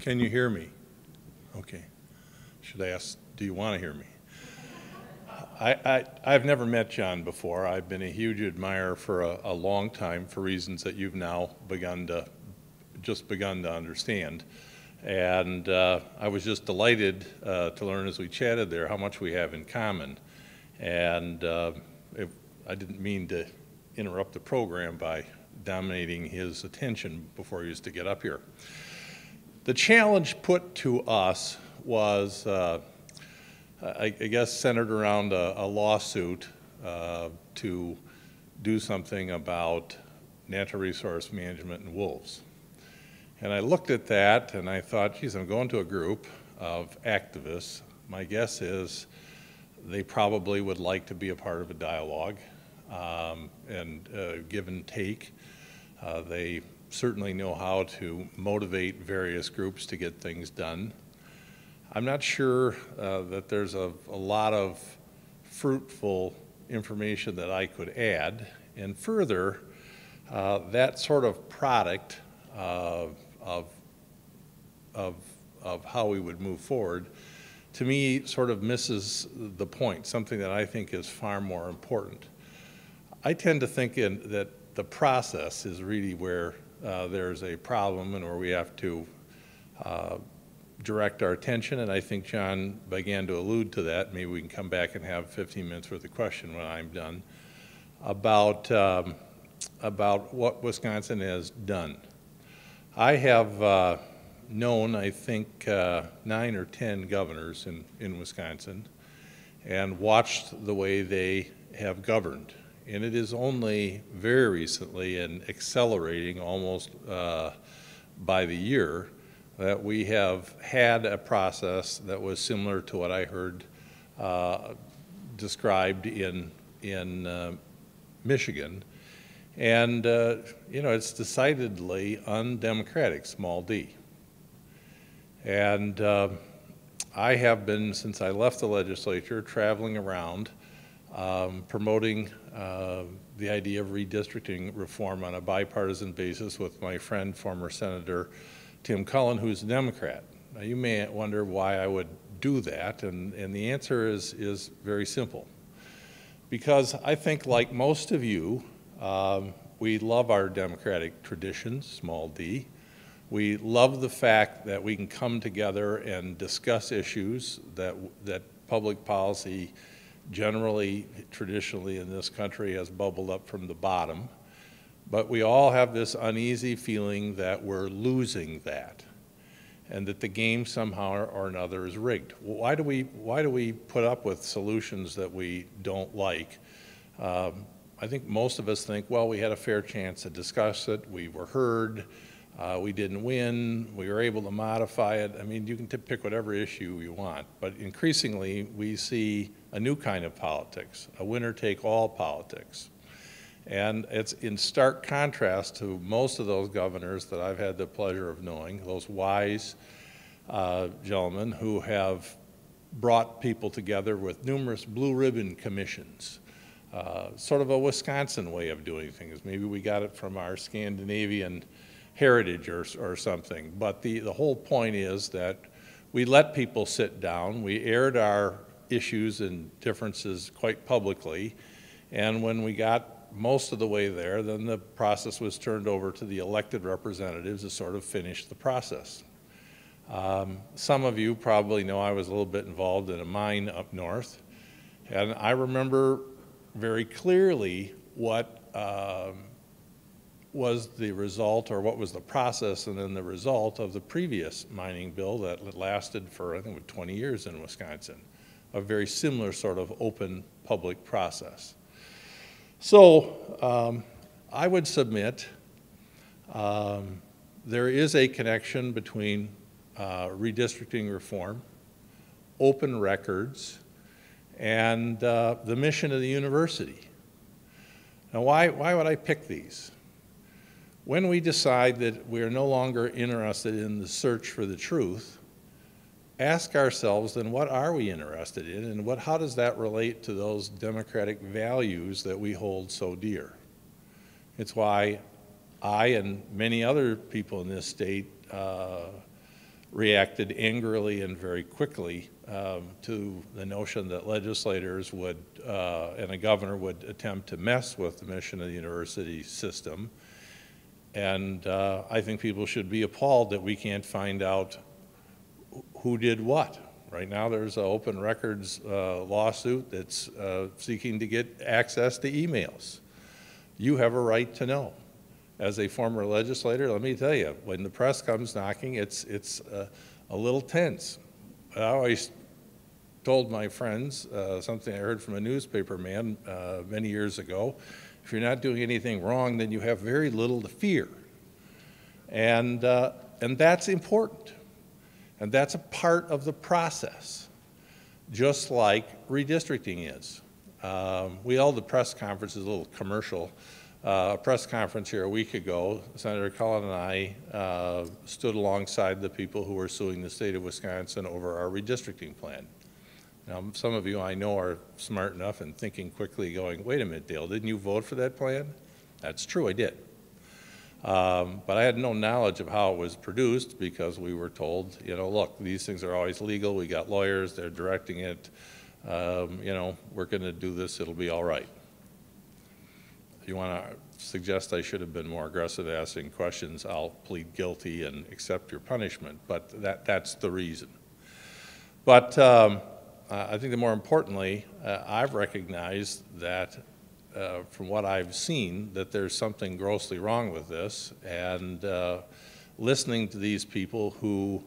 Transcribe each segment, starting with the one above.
Can you hear me? Okay. Should I ask, do you want to hear me? I, I, I've never met John before. I've been a huge admirer for a, a long time for reasons that you've now begun to, just begun to understand. And uh, I was just delighted uh, to learn as we chatted there how much we have in common. And uh, if, I didn't mean to interrupt the program by dominating his attention before he used to get up here. The challenge put to us was, uh, I, I, guess, centered around a, a lawsuit uh, to do something about natural resource management and wolves. And I looked at that and I thought, geez, I'm going to a group of activists. My guess is they probably would like to be a part of a dialogue um, and uh, give and take. Uh, they certainly know how to motivate various groups to get things done. I'm not sure uh, that there's a, a, lot of fruitful information that I could add. And further, uh, that sort of product uh, of, of, of how we would move forward, to me, sort of misses the point, something that I think is far more important. I tend to think in, that the process is really where uh, there's a problem and where we have to uh, direct our attention, and I think John began to allude to that. Maybe we can come back and have 15 minutes worth of question when I'm done about, um, about what Wisconsin has done. I have uh, known, I think, uh, nine or 10 governors in, in Wisconsin and watched the way they have governed. And it is only very recently and accelerating almost uh, by the year that we have had a process that was similar to what I heard uh, described in, in uh, Michigan. And, uh, you know, it's decidedly undemocratic, small d. And uh, I have been, since I left the legislature, traveling around um, promoting uh, the idea of redistricting reform on a bipartisan basis with my friend, former Senator Tim Cullen, who's a Democrat. Now, you may wonder why I would do that, and, and the answer is, is very simple. Because I think, like most of you, um, we love our democratic traditions, small d. We love the fact that we can come together and discuss issues that, that public policy generally, traditionally in this country has bubbled up from the bottom. But we all have this uneasy feeling that we're losing that and that the game somehow or another is rigged. Why do we, why do we put up with solutions that we don't like? Um, I think most of us think, well, we had a fair chance to discuss it, we were heard, uh, we didn't win, we were able to modify it. I mean, you can pick whatever issue you want, but increasingly we see a new kind of politics, a winner-take-all politics. And it's in stark contrast to most of those governors that I've had the pleasure of knowing, those wise uh, gentlemen who have brought people together with numerous blue ribbon commissions. Uh, sort of a Wisconsin way of doing things. Maybe we got it from our Scandinavian heritage or, or something. But the, the whole point is that we let people sit down, we aired our issues and differences quite publicly. And when we got most of the way there, then the process was turned over to the elected representatives to sort of finish the process. Um, some of you probably know I was a little bit involved in a mine up north. And I remember very clearly what um, was the result or what was the process and then the result of the previous mining bill that lasted for, I think, 20 years in Wisconsin a very similar sort of open public process. So um, I would submit um, there is a connection between uh, redistricting reform, open records, and uh, the mission of the university. Now, why, why would I pick these? When we decide that we are no longer interested in the search for the truth, ask ourselves then what are we interested in and what, how does that relate to those democratic values that we hold so dear? It's why I and many other people in this state uh, reacted angrily and very quickly um, to the notion that legislators would, uh, and a governor would attempt to mess with the mission of the university system. And uh, I think people should be appalled that we can't find out who did what. Right now, there's an open records uh, lawsuit that's uh, seeking to get access to emails. You have a right to know. As a former legislator, let me tell you, when the press comes knocking, it's, it's uh, a little tense. I always told my friends uh, something I heard from a newspaper man uh, many years ago. If you're not doing anything wrong, then you have very little to fear. And, uh, and that's important. And that's a part of the process, just like redistricting is. Um, we held the press conference, a little commercial, uh, a press conference here a week ago. Senator Cullen and I uh, stood alongside the people who were suing the state of Wisconsin over our redistricting plan. Now, some of you I know are smart enough and thinking quickly, going, wait a minute, Dale, didn't you vote for that plan? That's true, I did. Um, but I had no knowledge of how it was produced because we were told, you know, look, these things are always legal. We got lawyers, they're directing it. Um, you know, we're going to do this, it'll be all right. If you want to suggest I should have been more aggressive asking questions, I'll plead guilty and accept your punishment. But that, that's the reason. But um, I think that more importantly, uh, I've recognized that uh, from what I've seen, that there's something grossly wrong with this. And uh, listening to these people who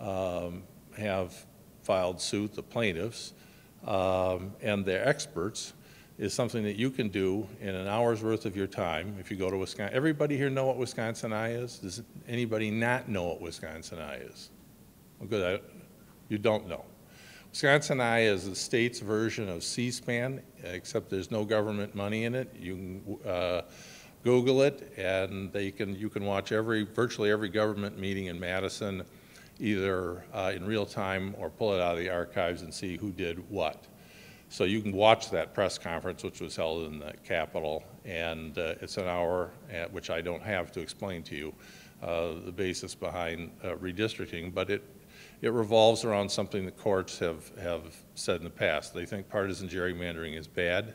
um, have filed suit, the plaintiffs, um, and their experts, is something that you can do in an hour's worth of your time if you go to Wisconsin. Everybody here know what Wisconsin Eye is? Does anybody not know what Wisconsin Eye is? Well, good. I, you don't know. Wisconsin Eye is the state's version of C-SPAN, except there's no government money in it. You can uh, Google it, and they can you can watch every virtually every government meeting in Madison, either uh, in real time or pull it out of the archives and see who did what. So you can watch that press conference, which was held in the Capitol, and uh, it's an hour, at which I don't have to explain to you uh, the basis behind uh, redistricting, but it it revolves around something the courts have, have said in the past. They think partisan gerrymandering is bad.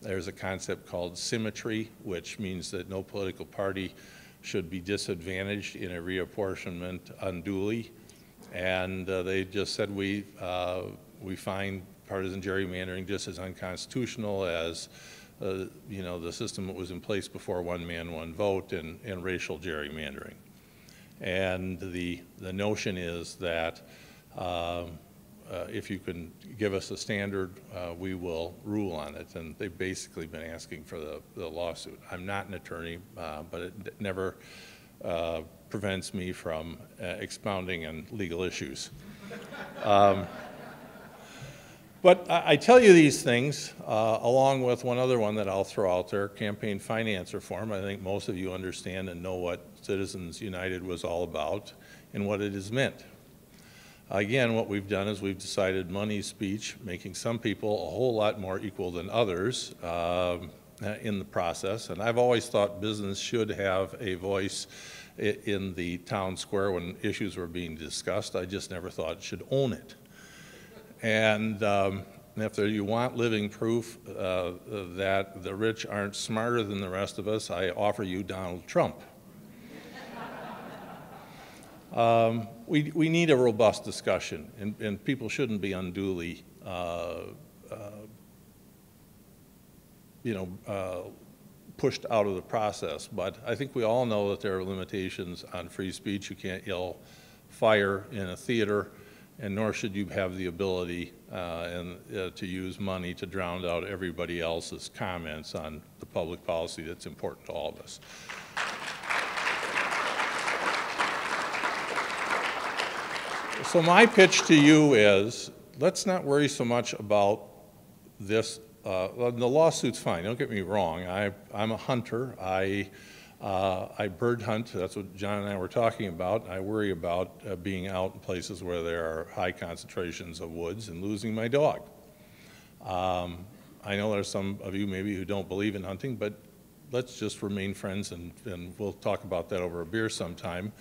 There's a concept called symmetry, which means that no political party should be disadvantaged in a reapportionment unduly. And uh, they just said we, uh, we find partisan gerrymandering just as unconstitutional as uh, you know, the system that was in place before one man, one vote and, and racial gerrymandering. And the, the notion is that um, uh, if you can give us a standard, uh, we will rule on it. And they've basically been asking for the, the lawsuit. I'm not an attorney, uh, but it never prevents me from expounding on legal issues. Um, but I, tell you these things uh, along with one other one that I'll throw out there, campaign finance reform. I think most of you understand and know what Citizens United was all about and what it has meant. Again, what we've done is we've decided money speech, making some people a whole lot more equal than others um, in the process. And I've always thought business should have a voice in the town square when issues were being discussed. I just never thought it should own it. And um, if you want living proof uh, that the rich aren't smarter than the rest of us, I offer you Donald Trump. Um, we, we need a robust discussion, and, and people shouldn't be unduly, uh, uh, you know, uh, pushed out of the process. But I think we all know that there are limitations on free speech. You can't yell fire in a theater, and nor should you have the ability uh, and, uh, to use money to drown out everybody else's comments on the public policy that's important to all of us. So my pitch to you is, let's not worry so much about this. Uh, the lawsuit's fine, don't get me wrong. I, I'm a hunter. I, uh, I bird hunt. That's what John and I were talking about. I worry about uh, being out in places where there are high concentrations of woods and losing my dog. Um, I know there's some of you maybe who don't believe in hunting, but let's just remain friends and, and we'll talk about that over a beer sometime.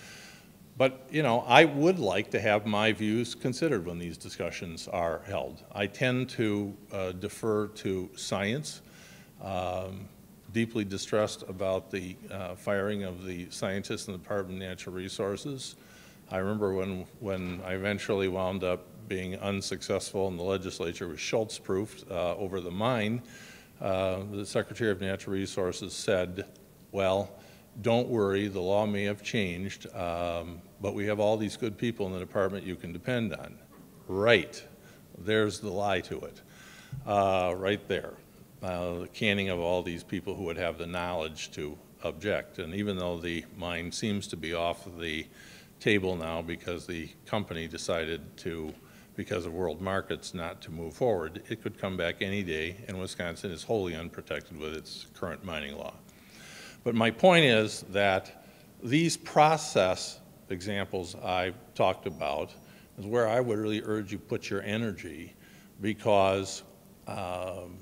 But, you know, I would like to have my views considered when these discussions are held. I tend to uh, defer to science, um, deeply distressed about the uh, firing of the scientists in the Department of Natural Resources. I remember when, when I eventually wound up being unsuccessful in the legislature was Schultz-proofed uh, over the mine, uh, the Secretary of Natural Resources said, well, don't worry, the law may have changed, um, but we have all these good people in the department you can depend on. Right. There's the lie to it. Uh, right there. Uh, the canning of all these people who would have the knowledge to object. And even though the mine seems to be off the table now because the company decided to, because of world markets, not to move forward, it could come back any day, and Wisconsin is wholly unprotected with its current mining law. But my point is that these process examples I talked about is where I would really urge you put your energy because um,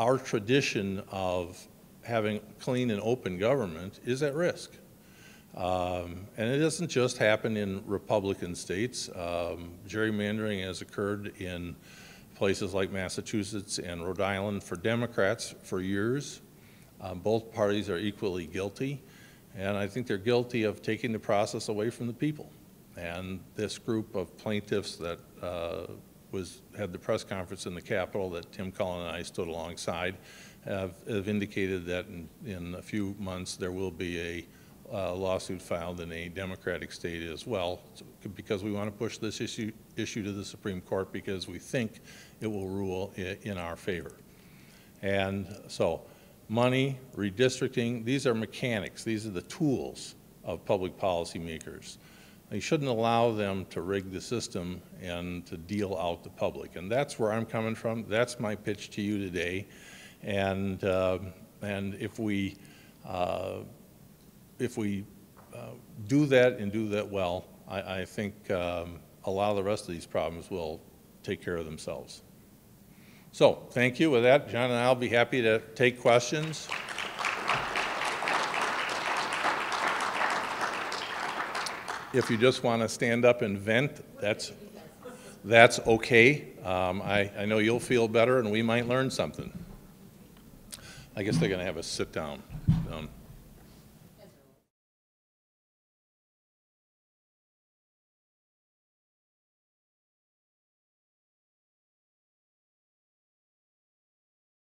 our tradition of having clean and open government is at risk. Um, and it doesn't just happen in Republican states. Um, gerrymandering has occurred in places like Massachusetts and Rhode Island for Democrats for years. Um, both parties are equally guilty, and I think they're guilty of taking the process away from the people. And this group of plaintiffs that uh, was had the press conference in the Capitol that Tim Cullen and I stood alongside have, have indicated that in, in, a few months there will be a uh, lawsuit filed in a Democratic state as well because we want to push this issue, issue to the Supreme Court because we think it will rule in our favor. And so money, redistricting, these are mechanics. These are the tools of public policy makers. You shouldn't allow them to rig the system and to deal out the public. And that's where I'm coming from. That's my pitch to you today. And, uh, and if we, uh, if we uh, do that and do that well, I, I think um, a lot of the rest of these problems will take care of themselves. So thank you. With that, John and I will be happy to take questions. If you just want to stand up and vent, that's, that's okay. Um, I, I know you'll feel better and we might learn something. I guess they're going to have a sit down. Um,